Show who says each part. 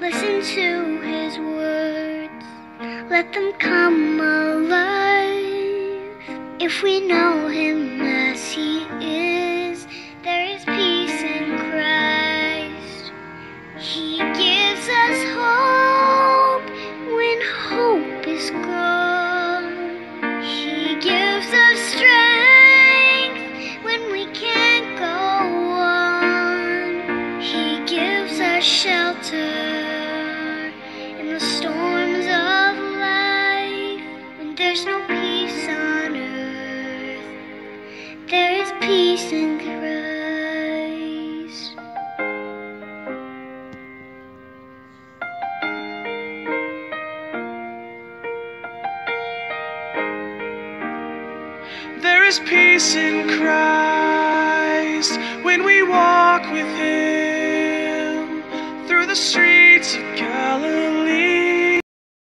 Speaker 1: Listen to his words, let them come alive. If we know him as he is, there is peace in Christ. He gives us hope when hope is gone. He gives us strength when we can't go on. He gives us shelter. There's no peace on earth, there is peace in Christ.
Speaker 2: There is peace in Christ when we walk with Him through the streets of Galilee.